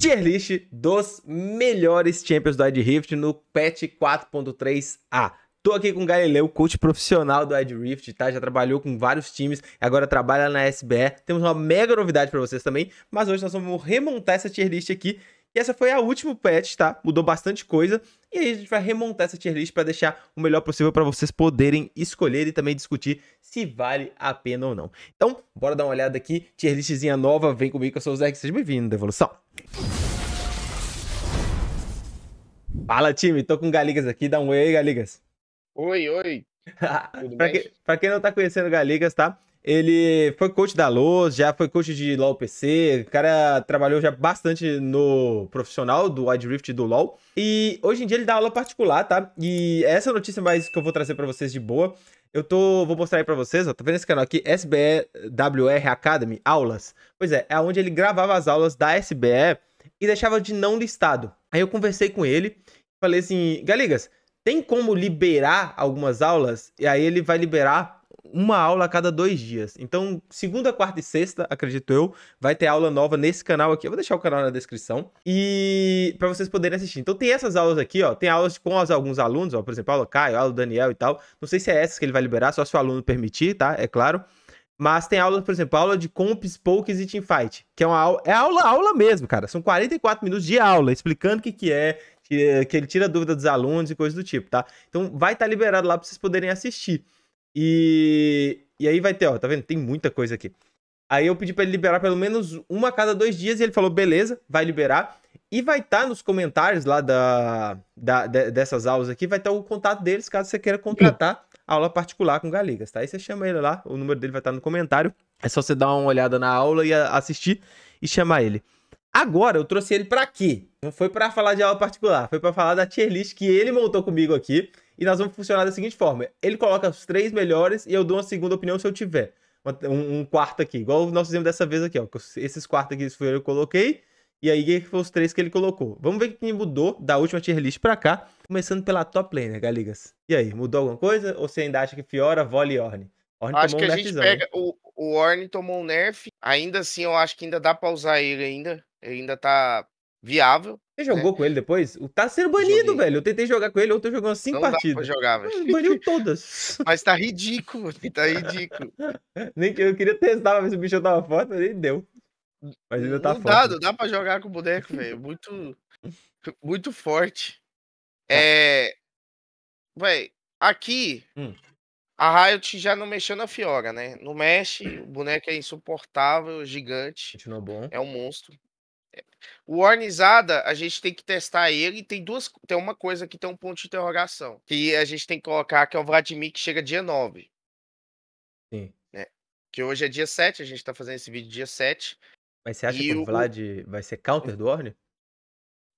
tier list dos melhores champions do Ed Rift no patch 4.3a. Tô aqui com o Galileu, coach profissional do Ed Rift, tá? Já trabalhou com vários times, agora trabalha na SBE. Temos uma mega novidade para vocês também, mas hoje nós vamos remontar essa tier list aqui. E essa foi a última patch, tá? Mudou bastante coisa. E aí a gente vai remontar essa tier list para deixar o melhor possível para vocês poderem escolher e também discutir se vale a pena ou não. Então, bora dar uma olhada aqui. Tier listzinha nova, vem comigo eu sou o Zé, seja bem-vindo da Evolução. Fala, time. Tô com o Galigas aqui. Dá um oi aí, Galigas. Oi, oi. pra, que, pra, quem não tá conhecendo o Galigas, tá? Ele foi coach da Loz, já foi coach de LoL PC, o cara trabalhou já bastante no profissional do Wide Rift do LoL. E hoje em dia ele dá aula particular, tá? E essa notícia mais que eu vou trazer para vocês de boa, eu tô, vou mostrar aí pra vocês, ó, tá vendo esse canal aqui? SBEWR Academy, aulas. Pois é, é onde ele gravava as aulas da SBE e deixava de não listado. Aí eu conversei com ele, falei assim, Galigas, tem como liberar algumas aulas? E aí ele vai liberar uma aula a cada dois dias. Então, segunda, quarta e sexta, acredito eu, vai ter aula nova nesse canal aqui. Eu vou deixar o canal na descrição. E para vocês poderem assistir. Então, tem essas aulas aqui, ó. Tem aulas com alguns alunos, ó. Por exemplo, aula Caio, aula Daniel e tal. Não sei se é essas que ele vai liberar, só se o aluno permitir, tá? É claro. Mas tem aula, por exemplo, aula de comps, pokes e teamfight, que é uma aula, é aula, aula mesmo, cara. São 44 minutos de aula, explicando o que que é, que, que ele tira dúvida dos alunos e coisas do tipo, tá? Então vai estar tá liberado lá para vocês poderem assistir. E, e aí vai ter, ó, tá vendo? Tem muita coisa aqui. Aí eu pedi para ele liberar pelo menos uma a cada dois dias e ele falou, beleza, vai liberar. E vai estar tá nos comentários lá da, da, dessas aulas aqui, vai estar tá o contato deles caso você queira contratar aula particular com Galigas, tá? Aí você chama ele lá, o número dele vai estar tá no comentário. É só você dar uma olhada na aula e assistir e chamar ele. Agora eu trouxe ele para quê? Não foi para falar de aula particular, foi para falar da tier list que ele montou comigo aqui. E nós vamos funcionar da seguinte forma: ele coloca os três melhores e eu dou uma segunda opinião se eu tiver. Um, um quarto aqui, igual nós fizemos dessa vez aqui, ó. Esses quartos aqui foi eu que coloquei. E aí foram os três que ele colocou. Vamos ver o que mudou da última tier list pra cá. Começando pela top laner, Galigas. E aí, mudou alguma coisa? Ou você ainda acha que Fiora, Volley e Orne? Orne acho que um a gente pega. O, o Orne tomou um nerf. Ainda assim, eu acho que ainda dá pra usar ele ainda. Ele ainda tá viável. Você jogou né? com ele depois? Tá sendo banido, Joguei. velho. Eu tentei jogar com ele, ontem jogou cinco não partidas. Dá pra jogar, velho. Baniu todas. Mas tá ridículo, tá ridículo. nem que eu queria testar pra ver se o bicho tava forte, mas nem deu. Mas ainda tá não forte. Dá, não dá pra jogar com o boneco, velho. Muito, muito forte. Tá. É. Véi, aqui. Hum. A Riot já não mexeu na Fiora, né? Não mexe, o boneco é insuportável, gigante. Continua bom. É um monstro. O Ornizada, a gente tem que testar ele. Tem duas. Tem uma coisa que tem um ponto de interrogação. Que a gente tem que colocar, que é o Vladimir, que chega dia 9. Sim. Né? Que hoje é dia 7, a gente tá fazendo esse vídeo dia 7. Mas você acha e que o Vlad vai ser counter do Orne?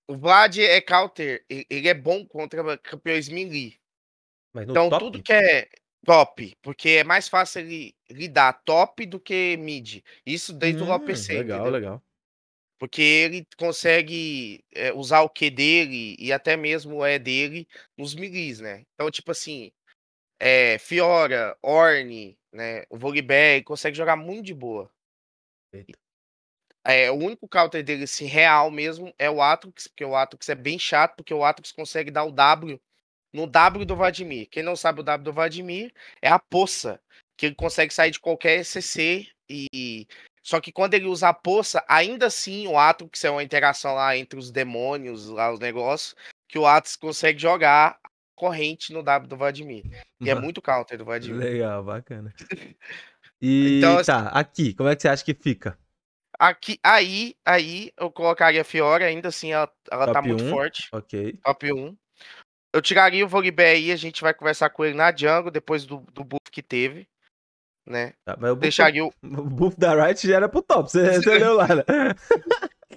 O Vlad é counter. Ele é bom contra campeões melee. então, top? tudo que é top, porque é mais fácil ele lidar top do que mid. Isso desde hum, o OPC. Legal, entendeu? legal. Porque ele consegue é, usar o Q dele e até mesmo o E dele nos milis, né? Então, tipo assim, é, Fiora, Orne, né? O Volibear, consegue jogar muito de boa. É, o único counter dele, assim, real mesmo, é o Atrox, porque o Atrox é bem chato, porque o Atrox consegue dar o W no W do Vladimir. Quem não sabe o W do Vladimir é a poça, que ele consegue sair de qualquer SCC e só que quando ele usa a poça, ainda assim o Atrox é uma interação lá entre os demônios, lá os negócios, que o Atrox consegue jogar corrente no W do Vladimir. E é muito counter do Vladimir. Legal, bacana. E então, assim tá, aqui, como é que você acha que fica? Aqui, aí, aí eu colocaria a Fiora, ainda assim ela, ela tá muito forte. Ok. Top 1. Eu tiraria o Volibear aí, a gente vai conversar com ele na jungle depois do, do buff que teve né? Tá, mas o Deixaria o... o buff da Riot já era pro top, você, leu lá, né?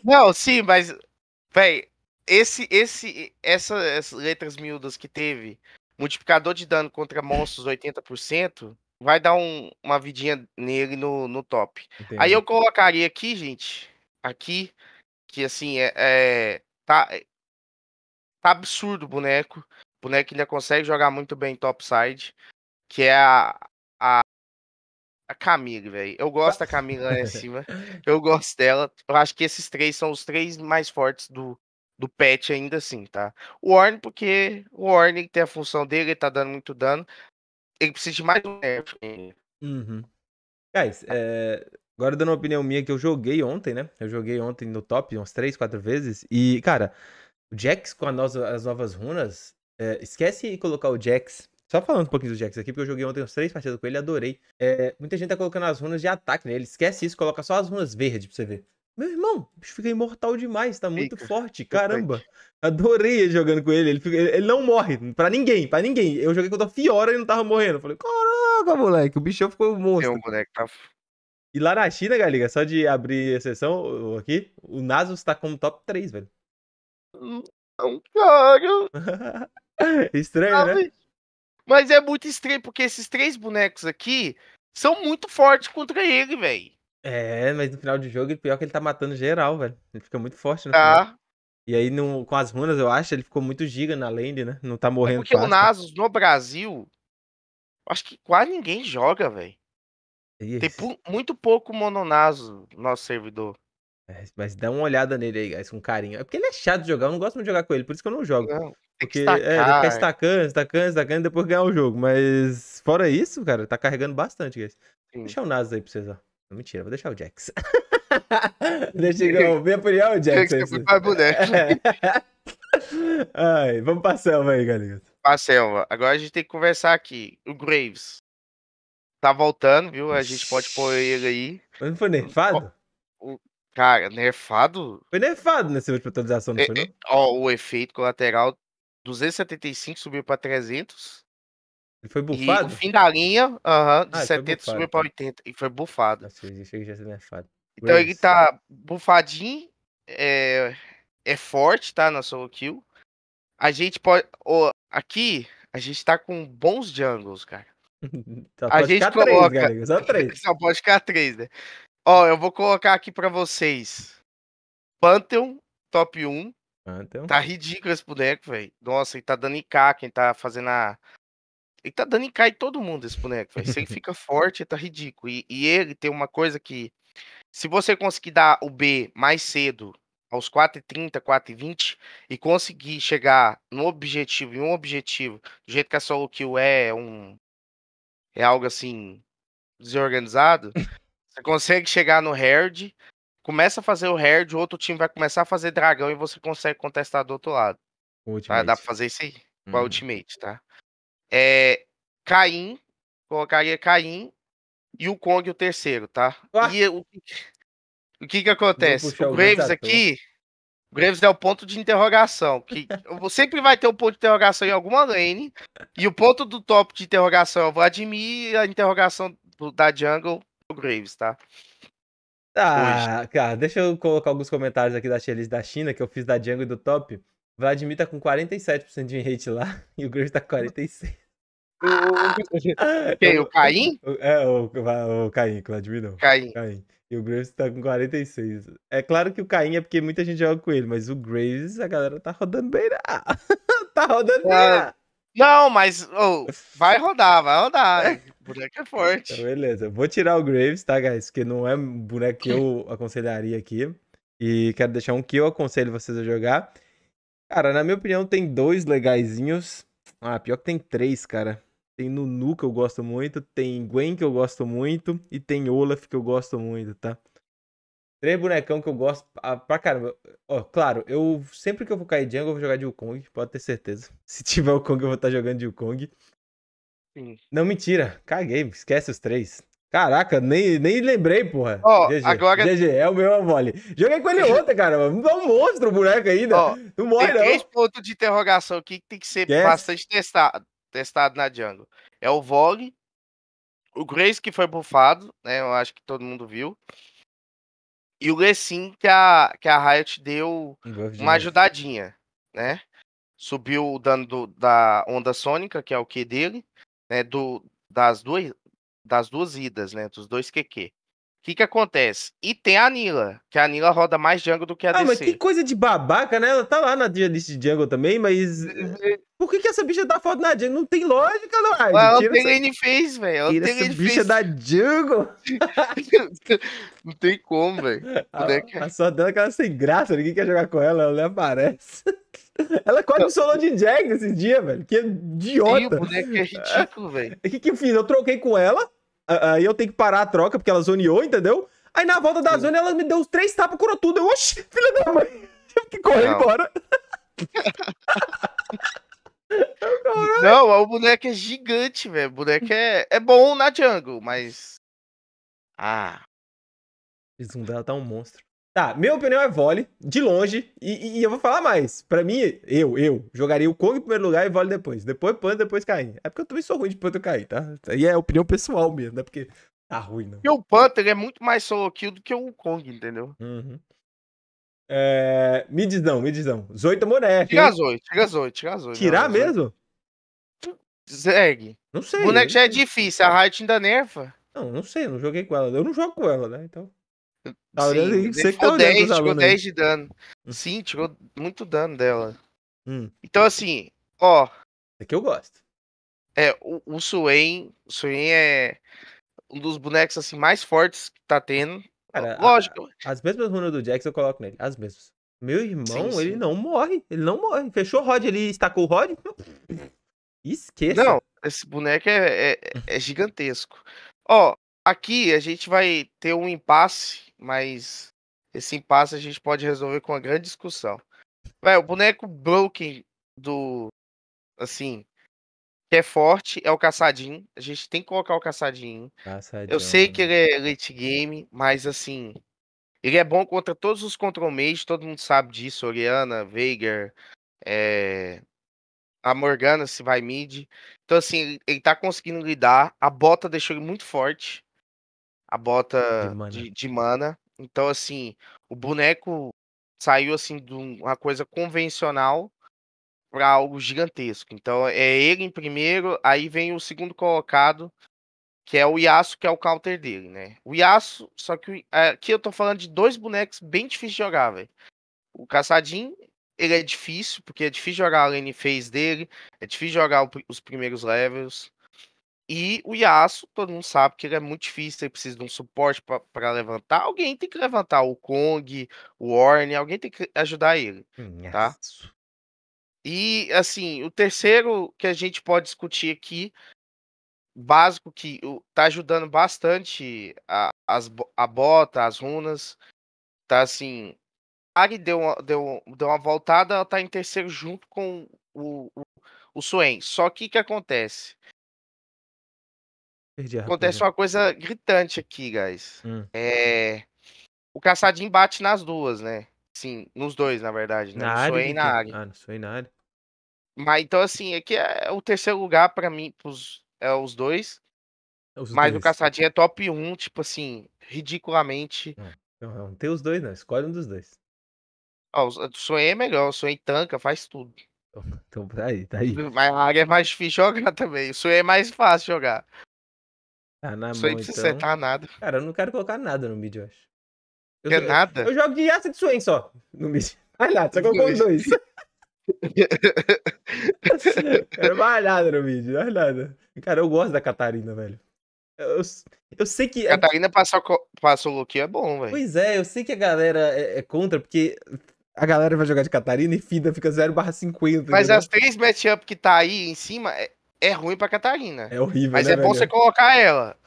Não, sim, mas, véi, esse, esse, essa, essas letras miúdas que teve, multiplicador de dano contra monstros 80%, vai dar um, uma vidinha nele no, no top. Entendi. Aí eu colocaria aqui, gente, aqui, que assim, é, é tá, tá absurdo o boneco. O boneco ainda consegue jogar muito bem topside, que é a Camille, velho. Eu gosto da Camille lá em cima. Eu gosto dela. Eu acho que esses três são os três mais fortes do, do patch ainda assim, tá? O Warren, porque o Warren tem a função dele, ele tá dando muito dano. Ele precisa de mais um nerf. Uhum. Guys, é... agora dando uma opinião minha que eu joguei ontem, né? Eu joguei ontem no top umas 3, 4 vezes. E, cara, o Jax com as novas runas, é... esquece de colocar o Jax só falando um pouquinho do Jax aqui, porque eu joguei ontem uns três partidas com ele, adorei. É, muita gente tá colocando as runas de ataque nele. Esquece isso, coloca só as runas verdes pra você ver. Meu irmão, o bicho fica imortal demais, tá muito forte, caramba. Adorei ele jogando com ele. Ele, fica, ele não morre, pra ninguém, pra ninguém. Eu joguei contra a Fiora e não tava morrendo. falei, caraca, moleque, o bichão ficou um monstro. Tem um boneco tá... E lá na China, Galiga, só de abrir a sessão aqui, o Nasus tá como top 3, velho. Não, cara. Estranho, né? Mas é muito estranho, porque esses três bonecos aqui são muito fortes contra ele, velho. É, mas no final do jogo, pior que ele tá matando geral, velho. Ele fica muito forte no tá. final. E aí, no, com as runas, eu acho, ele ficou muito giga na lane, né? Não tá morrendo é porque fácil. o Nasus, no Brasil, acho que quase ninguém joga, velho. Tem muito pouco mononaso no nosso servidor. É, mas dá uma olhada nele aí, guys, com carinho. É porque ele é chato de jogar, eu não gosto muito de jogar com ele, por isso que eu não jogo. Não, porque é, ele fica estacando, estacando, estacando e depois ganhar o jogo. Mas fora isso, cara, tá carregando bastante, guys. Deixa o Nasus aí pra vocês, ó. Mentira, vou deixar o Jax. Deixa eu ver opinião, o Jax. Jax é boneco. Ai, vamos pra selva aí, galera. Pra selva. Agora a gente tem que conversar aqui. O Graves. Tá voltando, viu? A gente pode pôr ele aí. Mas não foi nerfado? O, o, cara, nerfado? Foi nerfado nessa última atualização, não foi, não? Ó, o efeito colateral 275 subiu pra 300. Ele foi bufado? E o fim da linha, uh -huh, de ah, 70 subiu pra 80. E foi bufado. Nossa, que já nerfado. Então ele tá bufadinho, é, é forte, tá? Na solo kill. A gente pode. Oh, aqui, a gente tá com bons jungles, cara. Só a gente coloca. Três, galera, só três. Só pode ficar três, né? Ó, eu vou colocar aqui pra vocês. Pantheon, top 1. Pantheon. Tá ridículo esse boneco, velho. Nossa, ele tá dando IK, quem tá fazendo a. Ele tá dando IK em todo mundo, esse boneco, velho. Se ele fica forte, tá ridículo. E, e ele tem uma coisa que. Se você conseguir dar o B mais cedo, aos 4h30, 4h20, e conseguir chegar no objetivo, em um objetivo, do jeito que a solo kill é um. É algo assim. desorganizado. você consegue chegar no herd, começa a fazer o herd, o outro time vai começar a fazer dragão e você consegue contestar do outro lado. Tá? Dá pra fazer isso aí com a uhum. ultimate, tá? É, Caim, colocaria Caim e o Kong o terceiro, tá? Ah. E o, o que que acontece? O Graves aqui, o Graves é o ponto de interrogação, que sempre vai ter um ponto de interrogação em alguma lane, e o ponto do top de interrogação é o Vladimir e a interrogação do, da jungle o Graves, tá? Ah, cara, deixa eu colocar alguns comentários aqui da tier list da China, que eu fiz da jungle e do top. Vladimir tá com 47% de rate lá, e o Graves tá com 46%. Quem? O Caim? É, o, o, o Caim, Vladimir não. Caim. Caim. E o Graves tá com 46. É claro que o Caim é porque muita gente joga com ele, mas o Graves, a galera tá rodando bem, né? tá rodando bem, né? Não, mas oh, vai rodar, vai rodar. O boneco é forte. Então, beleza. Vou tirar o Graves, tá, guys? Que não é um boneco que eu aconselharia aqui. E quero deixar um que eu aconselho vocês a jogar. Cara, na minha opinião, tem dois legaisinhos. Ah, pior que tem três, cara. Tem Nunu, que eu gosto muito. Tem Gwen, que eu gosto muito. E tem Olaf, que eu gosto muito, tá? Três bonecão que eu gosto pra caramba. Ó, claro, eu sempre que eu vou cair jungle, eu vou jogar de Wukong, pode ter certeza. Se tiver o Kong, eu vou estar tá jogando de Wukong. Sim. Não, mentira. Caguei, esquece os três. Caraca, nem, nem lembrei, porra. Ó, GG, agora... GG, é o meu avole. Joguei com ele ontem, cara. É um monstro o boneco ainda. Ó, não morre, tem não. três pontos de interrogação aqui que tem que ser bastante testado testado na jungle. É o Vogue, o Grace que foi bufado, né? Eu acho que todo mundo viu. E o Lessin que a, que a Riot deu uma ajudadinha, né? Subiu o dano do, da onda sônica, que é o Q dele, né? Do, das, duas, das duas idas, né? Dos dois QQ. O que que acontece? E tem a Nila, que a Nila roda mais jungle do que a ah, DC. Ah, mas que coisa de babaca, né? Ela tá lá na list de jungle também, mas Por que, que essa bicha dá foto na jungle? Não tem lógica, não. Ela tem essa... lane face, velho. Ela tem essa bicha da jungle. não tem como, velho. A, a só dela que ela sem graça, ninguém quer jogar com ela, ela nem aparece. Ela quase solou de Jack esse dia, velho. Que idiota. Sim, o boneco é ridículo, velho. O que que eu fiz? Eu troquei com ela, aí eu tenho que parar a troca, porque ela zoneou, entendeu? Aí na volta da Sim. zona ela me deu os três tapas, curou tudo. Eu, oxi, filha da mãe. Eu que correr embora. Não, o boneco é gigante, velho. O boneco é, é bom na jungle, mas. Ah. O zoom dela tá um monstro. Tá, minha opinião é vôlei, de longe, e, e, eu vou falar mais. Pra mim, eu, eu, jogaria o Kong em primeiro lugar e vôlei depois. Depois Panda, depois Caim. É porque eu também sou ruim de Panda Caim, tá? Aí é opinião pessoal mesmo, não é porque tá ruim, não. E o Panther é muito mais solo kill do que o Kong, entendeu? Uhum. É... Me diz não, me diz não. Zoito Moneco. Tira as oito, tira as oito, tira as oito. Tirar mesmo? Segue. Não sei. O boneco já é difícil, a Riot ainda nerfa. Não, não sei, não joguei com ela. Eu não jogo com ela, né? Então. Tá aí, você que tá 10, tirou 10 de dano. Hum. Sim, tirou muito dano dela. Hum. Então, assim, ó. É que eu gosto. É, o, o Swain. O Swain é um dos bonecos assim mais fortes que tá tendo. Cara, Lógico. A, as mesmas runas do Jax eu coloco nele. As mesmas. Meu irmão, sim, sim. ele não morre. Ele não morre. Fechou o Rod, ele estacou o Rod. Esqueça. Não, esse boneco é, é, é gigantesco. Ó, aqui a gente vai ter um impasse, mas esse impasse a gente pode resolver com uma grande discussão. O boneco Broken do. Assim, que é forte é o Caçadinho. A gente tem que colocar o Caçadinho. Caçadinho. Eu sei que ele é late game, mas assim. Ele é bom contra todos os control mage, todo mundo sabe disso. Oriana, Veigar, é... a Morgana se vai mid. Então, assim, ele tá conseguindo lidar. A bota deixou ele muito forte. A bota de mana. De, de mana. Então, assim, o boneco saiu assim de uma coisa convencional para algo gigantesco. Então é ele em primeiro, aí vem o segundo colocado, que é o Yasuo, que é o counter dele, né? O Yasuo, só que aqui eu tô falando de dois bonecos bem difíceis de jogar, velho. O Caçadinho, ele é difícil, porque é difícil jogar a lane phase dele, é difícil jogar os primeiros levels. E o Yasuo, todo mundo sabe que ele é muito difícil, ele precisa de um suporte para levantar. Alguém tem que levantar o Kong, o Orne, alguém tem que ajudar ele, tá? E, assim, o terceiro que a gente pode discutir aqui, básico, que tá ajudando bastante a, as, a bota, as runas, tá assim. Ari deu uma, deu, deu uma voltada, ela tá em terceiro junto com o, o, o Swain. Só que o que acontece? Perdi acontece uma coisa gritante aqui, guys. Hum. É. O caçadinho bate nas duas, né? Sim, nos dois, na verdade, né? Na área, e na área. Ah, no Swain na área. Mas então, assim, aqui é o terceiro lugar pra mim, pros, é os dois. Os mas dois. o Caçadinho é top 1, tipo assim, ridiculamente. Não, não, tem os dois, não. Escolhe um dos dois. Ó, o Sonhei é melhor, o Sonhei tanca, faz tudo. Então, tá aí, tá aí. Mas a área é mais difícil jogar também. O Sonhei é mais fácil jogar. Tá na o Sonhei precisa então... acertar nada. Cara, eu não quero colocar nada no mid, eu acho. Eu, Quer nada? Eu, eu jogo de Yasuo de Swain só no mid. Vai lá, só colocou os dois. Quero mais nada no vídeo, mais nada. Cara, eu gosto da Catarina, velho. Eu, eu sei que. Catarina passar, passar o look é bom, velho. Pois é, eu sei que a galera é, é, contra, porque a galera vai jogar de Catarina e Fida fica 0/50. Mas entendeu? as três matchup que tá aí em cima é, é ruim pra Catarina. É horrível, Mas né, é bom velho? você colocar ela.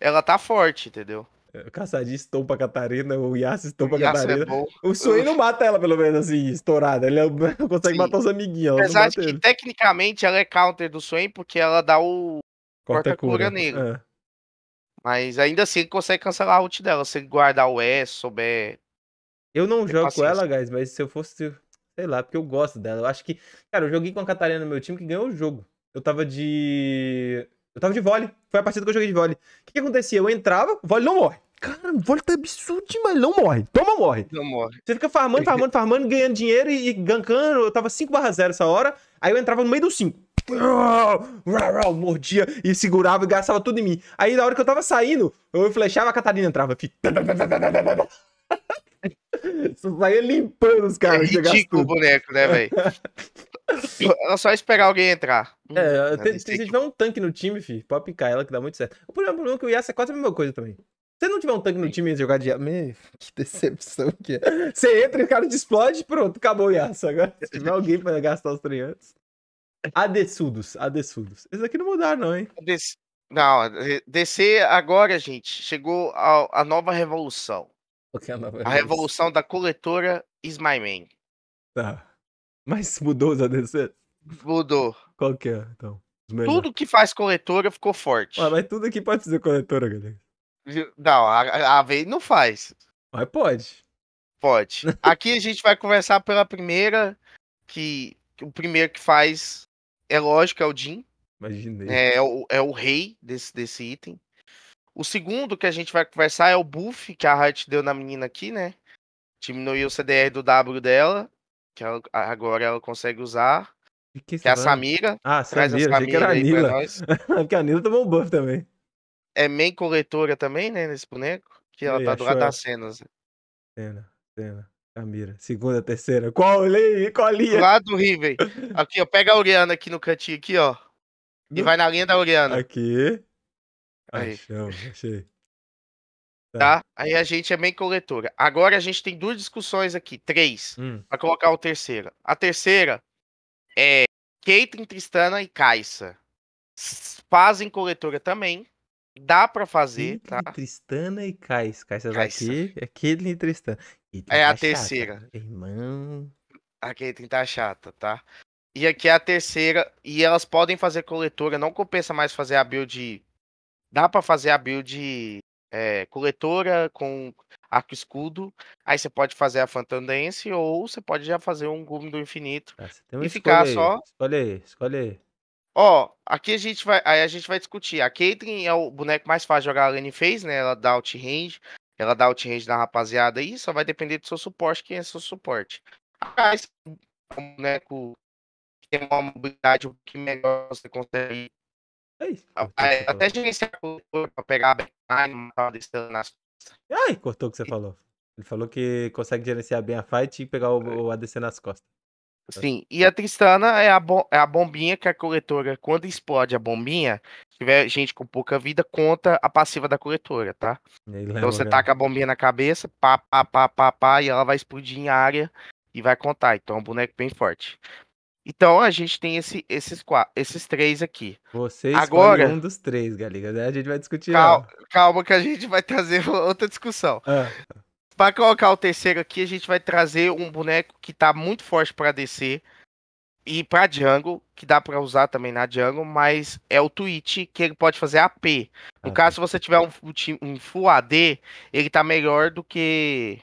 Ela tá forte, entendeu? O Caçadinho estompa a Catarina, o Yasuo estompa a é Catarina. bom. O Swain não mata ela, pelo menos, assim, estourada. Ele não consegue Sim. matar os amiguinhos. Apesar de que, ele. tecnicamente, ela é counter do Swain porque ela dá o Corta corta-cura nele. É. Mas ainda assim ele consegue cancelar a ult dela. Se ele guardar o E, souber. Eu não Tem jogo paciência. com ela, guys, mas se eu fosse, sei lá, porque eu gosto dela. Eu acho que, cara, eu joguei com a Catarina no meu time que ganhou o jogo. Eu tava de. Eu tava de vôlei. Foi a partida que eu joguei de vôlei. O que, que acontecia? Eu entrava, o vôlei não morre. Cara, o vôlei tá absurdo demais. Não morre. Toma, morre. Não morre. Você fica farmando, farmando, farmando, ganhando dinheiro e, e gankando. Eu tava 5 barra 0 essa hora. Aí eu entrava no meio do 5. Mordia e segurava e gastava tudo em mim. Aí na hora que eu tava saindo, eu flechava, a Catarina entrava. Fi. Só saía limpando os É caras. gasto ridículo o boneco, né, velho? É só esperar alguém entrar. É, hum, tem, se tiver um tanque no time, fi, pode picar ela que dá muito certo. O problema é que o Yasuo é quase a mesma coisa também. Se não tiver um tanque no time e jogar de Me... Que decepção que é. Você entra e o cara te explode, pronto, acabou o Yasuo. Agora, se tiver alguém pra gastar os triantes. Adessudos, adessudos. Esses aqui não mudaram, não, hein? Não, DC agora, gente, chegou a, a nova revolução. O que é a nova revolução? A revolução da coletora Is My Man. Tá. Mas mudou os ADCs? Mudou. Qual que é, então? Tudo que faz coletora ficou forte. Ué, mas tudo aqui pode fazer coletora, galera. Não, a, a vez não faz. Mas pode. Pode. Aqui a gente vai conversar pela primeira, que, o primeiro que faz é lógico, é o Jin. Imaginei. É, é, o, é o rei desse, desse item. O segundo que a gente vai conversar é o buff que a Heart deu na menina aqui, né? Diminuiu o CDR do W dela, que ela, agora ela consegue usar. Que, que é a Samira. Ah, Samira, achei que era a Nila. Porque a Nila tomou um buff também. É main coletora também, né, nesse boneco. Que ela tá do lado das cenas. Cena, cena. Samira. Segunda, terceira. Qual ali? Qual? Do lado do Riven. Aqui, ó. Pega a Oriana aqui no cantinho, aqui, ó. E vai na linha da Oriana. Aqui. Aí. Achou, achei. Tá. tá? Aí a gente é bem coletora. Agora a gente tem duas discussões aqui, três, hum. para colocar o terceiro. A terceira é Caitlyn, Tristana e Caixa. Fazem coletora também. Dá para fazer, Caitlyn, tá? Tristana e Caixa. Caixa aqui é Caitlyn e Tristana. Caitlyn é tá a terceira. Chata, irmão. A Caitlyn tá chata, tá? E aqui é a terceira. E elas podem fazer coletora. Não compensa mais fazer a build. Dá para fazer a build é, coletora com arco escudo. Aí você pode fazer a Fantandense ou você pode já fazer um Gume do Infinito ah, e ficar aí. só. Escolhe aí, escolhe aí. Ó, aqui a gente vai, aí a gente vai discutir. A Caitlyn é o boneco mais fácil de jogar a Lane fez, né? Ela dá out range, ela dá out range na rapaziada aí, só vai depender do seu suporte, quem é seu suporte. A é um boneco que tem uma mobilidade um pouquinho melhor, você consegue é, até gerenciar a cultura pra pegar a backline, matar o nas costas. Ai, cortou o que você falou. Ele falou que consegue gerenciar bem a fight e pegar o, o ADC nas costas. Sim, e a Tristana é a, é a bombinha que a coletora, quando explode a bombinha, se tiver gente com pouca vida, conta a passiva da coletora, tá? Então você taca a bombinha na cabeça, pá, pá, pá, pá, pá, e ela vai explodir em área e vai contar. Então é um boneco bem forte. Então a gente tem esse, esses, quatro, esses três aqui. Você Agora, um dos três, Galiga. Né? A gente vai discutir. Calma, calma, que a gente vai trazer outra discussão. Ah. Para colocar o terceiro aqui, a gente vai trazer um boneco que tá muito forte para descer e para jungle, que dá para usar também na jungle, mas é o Twitch que ele pode fazer AP. No ah, caso, se você tiver um, um Full AD, ele tá melhor do que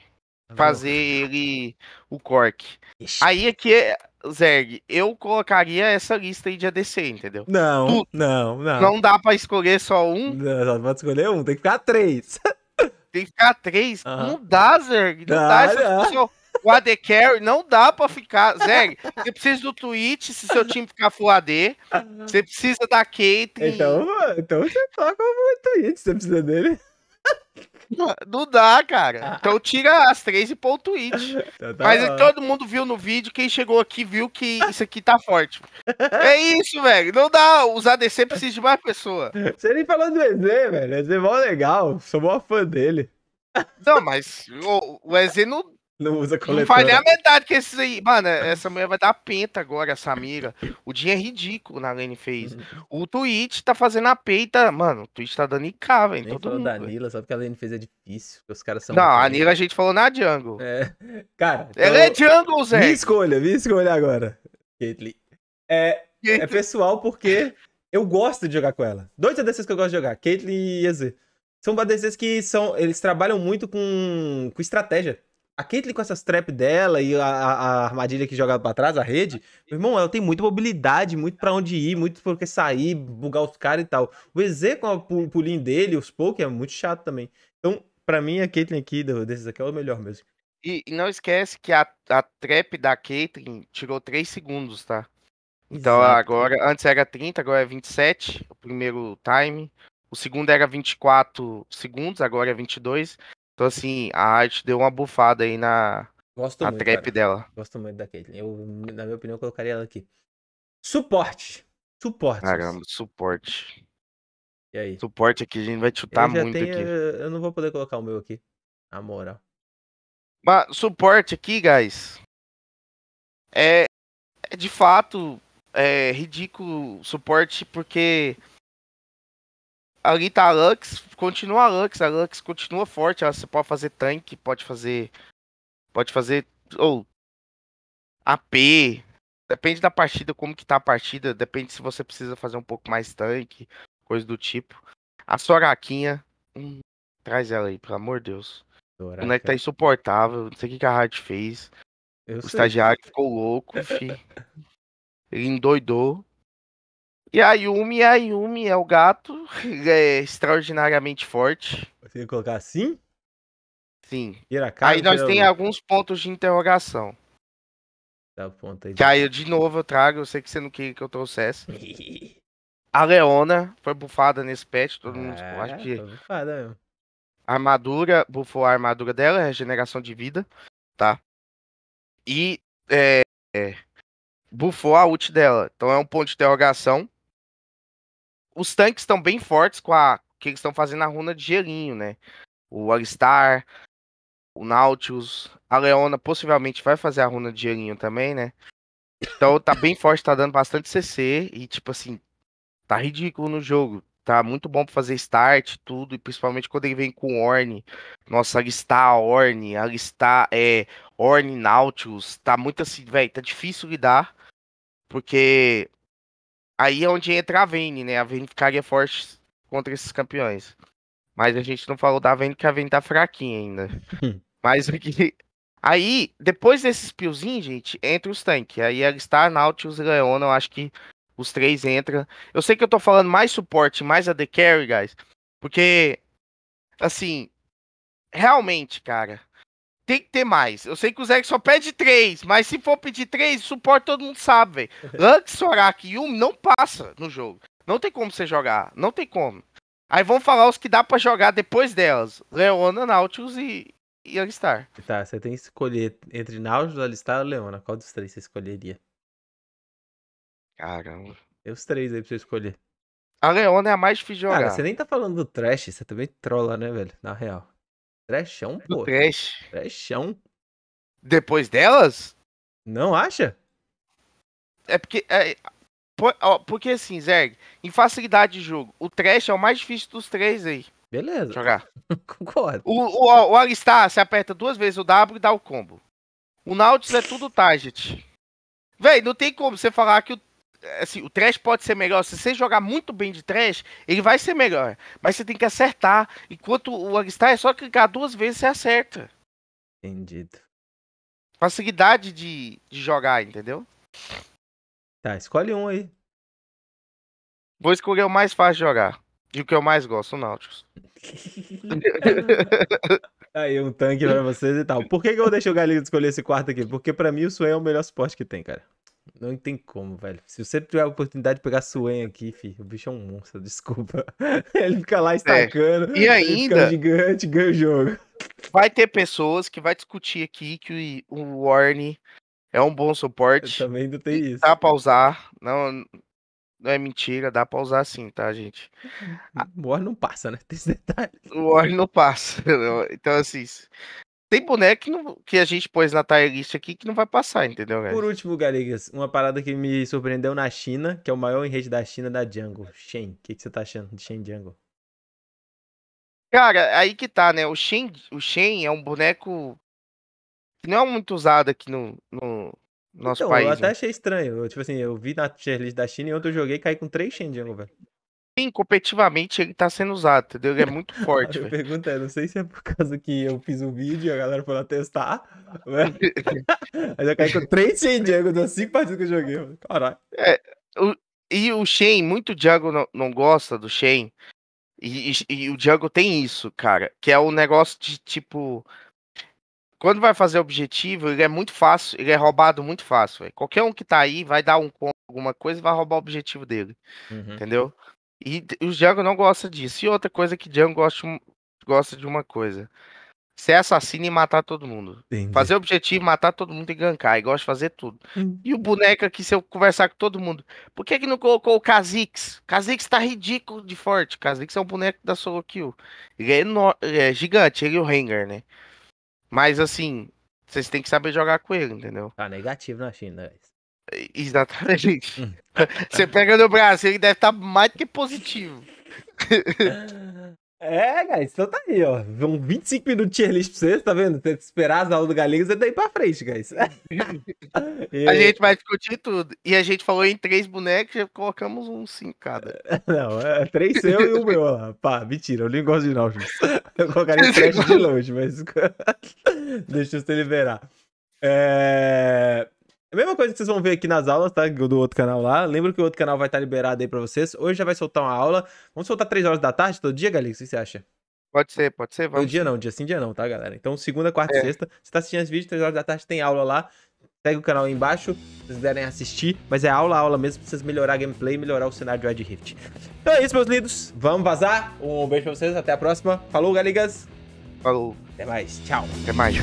tá fazer ele o Cork. Ixi. Aí aqui é Zerg, eu colocaria essa lista aí de ADC, entendeu? Não, não, não. Não dá pra escolher só um? Não, só pode escolher um, tem que ficar três. Tem que ficar três? Uhum. Não dá, Zerg, não dá. dá. Essa o AD Carry não dá pra ficar. Zerg, você precisa do Twitch se seu time ficar full AD. Você precisa da Kate. Então, então você toca o Twitch, você precisa dele. Não dá, cara. Então tira as três e põe o Twitch. Então tá Mas bom. todo mundo viu no vídeo, quem chegou aqui viu que isso aqui tá forte. É isso, velho. Não dá. Os ADC precisam de mais pessoa. Você nem falou do EZ, velho. EZ é mó legal. Sou mó fã dele. Não, mas o, o EZ não, não usa coletora. Não faz nem a metade que esses aí. Mano, essa mulher vai dar penta agora, a Samira. O dia é ridículo na Lane fez. Uhum. O Twitch tá fazendo a peita. Mano, o Twitch tá dando IK, velho. Nem falou mundo, da Nila, só porque a Lane fez é difícil. Os caras são. Não, a Nila a gente falou na Jungle. É. Cara. Então... Ela é Jungle, Zé. Minha escolha, minha escolha agora. Caitlyn. É, é pessoal porque eu gosto de jogar com ela. Dois ADCs que eu gosto de jogar, Caitlyn e EZ. São ADCs que são. Eles trabalham muito com, com estratégia. A Caitlyn com essas trap dela e a, a, armadilha que joga pra trás, a rede, meu irmão, ela tem muita mobilidade, muito para onde ir, muito porque sair, bugar os caras e tal. O EZ com o pulinho dele, os poke, é muito chato também. Então, para mim, a Caitlyn aqui, desses aqui, é o melhor mesmo. E, e não esquece que a, a trap da Caitlyn tirou 3 segundos, tá? Então Exato. agora, antes era 30, agora é 27, o primeiro time. O segundo era 24 segundos, agora é 22. Então, assim, a arte deu uma bufada aí na, Gosto a muito, trap cara. dela. Gosto muito da Caitlyn. Eu, na minha opinião, eu colocaria ela aqui. Suporte. Suporte. Caramba, suporte. E aí? Suporte aqui, a gente vai chutar muito tenho, aqui. Eu não vou poder colocar o meu aqui. Na moral. Mas suporte aqui, guys, é, é de fato é ridículo suporte porque ali tá a Lux, continua a Lux, a Lux continua forte, ela, você pode fazer tanque, pode fazer pode fazer ou AP, depende da partida, como que tá a partida, depende se você precisa fazer um pouco mais tanque, coisa do tipo. A Soraquinha, hum, traz ela aí, pelo amor de Deus. O boneco tá insuportável, não sei o que, a Hard fez. Eu o sei. estagiário ficou louco, fi. Ele endoidou. E a Yumi, a Yumi é o gato, é extraordinariamente forte. Você ia colocar assim? Sim. Piracaba, Aí nós tem alguns pontos de interrogação. Dá o ponto aí. Que aí, de novo, eu trago, eu sei que você não queria que eu trouxesse. A Leona foi bufada nesse patch, todo mundo Ah, acho que bufada mesmo. a armadura, bufou a armadura dela, regeneração de vida, tá? E é, é, bufou a ult dela. Então é um ponto de interrogação. Os tanques estão bem fortes com a que eles estão fazendo a runa de gelinho, né? O Alistar, o Nautilus, a Leona possivelmente vai fazer a runa de gelinho também, né? Então tá bem forte, tá dando bastante CC e tipo assim, tá ridículo no jogo. Tá muito bom pra fazer start, tudo, e principalmente quando ele vem com Orne. Nossa, alistar Orne, alistar é, Orne Nautilus, tá muito assim, velho, tá difícil lidar, porque aí é onde entra a Vayne, né? A Vayne ficaria forte contra esses campeões. Mas a gente não falou da Vayne, que a Vayne tá fraquinha ainda. Mas aqui... Aí, depois desses piozinhos, gente, entra os tanques. Aí alistar Nautilus e Leona, eu acho que os três entram. Eu sei que eu tô falando mais suporte, mais a The Carry, guys. Porque, assim, realmente, cara, tem que ter mais. Eu sei que o Zé só pede três, mas se for pedir três, suporte todo mundo sabe, velho. Lux, Soraka e Yumi não passa no jogo. Não tem como você jogar. Não tem como. Aí vamos falar os que dá pra jogar depois delas. Leona, Nautilus e, e Alistar. Tá, você tem que escolher entre Nautilus, Alistar ou Leona. Qual dos três você escolheria? Caramba. Tem os três aí pra você escolher. A Leona é a mais difícil de jogar. Cara, você nem tá falando do Trash, você também trola, né, velho? Na real. Trashão, Do pô. Trash. Trashão. Depois delas? Não acha? É porque. É, porque assim, Zerg, em facilidade de jogo, o Trash é o mais difícil dos três aí. Beleza, Jogar. concordo. O, o, o Alistar, você aperta duas vezes o W e dá o combo. O Nautilus é tudo target. Véi, não tem como você falar que o, assim, o Trash pode ser melhor. Se você jogar muito bem de Trash, ele vai ser melhor. Mas você tem que acertar. Enquanto o Alistar é só clicar duas vezes e você acerta. Entendido. Facilidade de, de jogar, entendeu? Tá, escolhe um aí. Vou escolher o mais fácil de jogar. E o que eu mais gosto, o Nautilus. Aí, um tanque pra vocês e tal. Por que, que eu deixei o Galinho escolher esse quarto aqui? Porque pra mim o Swain é o melhor suporte que tem, cara. Não tem como, velho. Se você tiver a oportunidade de pegar Swain aqui, fi, o bicho é um monstro, desculpa. Ele fica lá estacando. É. E ainda- gigante, ganha o jogo. Vai ter pessoas que vai discutir aqui que o Warne é um bom Eu suporte. também ainda tem isso. Dá pra usar. Não, não é mentira, dá pra usar sim, tá, gente? O War não passa, né? Tem esse detalhe. O Warne não passa. Então, assim, tem boneco que, não- que a gente pôs na tier list aqui que não vai passar, entendeu, Por guys? último, Garigas, uma parada que me surpreendeu na China, que é o maior enrede da China da Jungle. Shen. O que, que você tá achando de Shen Jungle? Cara, aí que tá, né? O Shen, o Shen é um boneco que não é muito usado aqui no, no nosso então, país. eu até né? achei estranho. Eu, tipo assim, eu vi na tier list da China e ontem eu joguei e caí com três Shen Jungle, velho. Sim, competitivamente ele tá sendo usado, entendeu? Ele é muito forte, A pergunta é, não sei se é por causa que eu fiz um vídeo e a galera foi lá testar, né? Mas eu caí com três Shen Jungle das cinco partidas que eu joguei. Caralho. E o Shen, muito Django não, não gosta do Shen. E, e- e o Django tem isso, cara. Que é o negócio de tipo. Quando vai fazer objetivo, ele é muito fácil. Ele é roubado muito fácil, velho. Qualquer um que tá aí vai dar um combo, alguma coisa e vai roubar o objetivo dele. Uhum. Entendeu? E o Django não gosta disso. E outra coisa que Django gosta, gosta de uma coisa. ser assassino e matar todo mundo. Entendi. Fazer o objetivo, matar todo mundo e gankar. E gosta de fazer tudo. Hum. E o boneco aqui, se eu conversar com todo mundo, por que que não colocou o Kha'Zix? Kha'Zix tá ridículo de forte. Kha'Zix é um boneco da solo kill. Ele é, é gigante, ele e o Rengar, né? Mas assim, vocês têm que saber jogar com ele, entendeu? Tá negativo na China. Exatamente. Hum. Você pega no braço, ele deve estar tá mais do que positivo. É, guys, então tá aí, ó. Vão 25 minutos de tier list pra vocês, tá vendo? Tem que esperar as aulas do Galinhas e daí pra frente, guys. e... A gente vai discutir tudo. E a gente falou em três bonecos, já colocamos um sim cada. Não, é três seu e o meu lá. Pá, mentira, eu nem gosto de não, Eu colocaria trash de longe, mas. Deixa eu te liberar. É. A mesma coisa que vocês vão ver aqui nas aulas, tá? Do outro canal lá. Lembra que o outro canal vai estar liberado aí pra vocês. Hoje já vai soltar uma aula. Vamos soltar 3 horas da tarde todo dia, galera? O que você acha? Pode ser, pode ser. Vamos. Todo dia não, dia sim, dia não, tá, galera? Então, segunda, quarta e é. sexta. Você tá assistindo os vídeos, 3 horas da tarde tem aula lá. Segue o canal aí embaixo, se vocês quiserem assistir. Mas é aula, aula mesmo, pra vocês melhorar a gameplay e melhorar o cenário de Wild Rift. Então é isso, meus lindos. Vamos vazar. Um beijo pra vocês, até a próxima. Falou, galigas. Falou. Até mais, tchau. Até mais.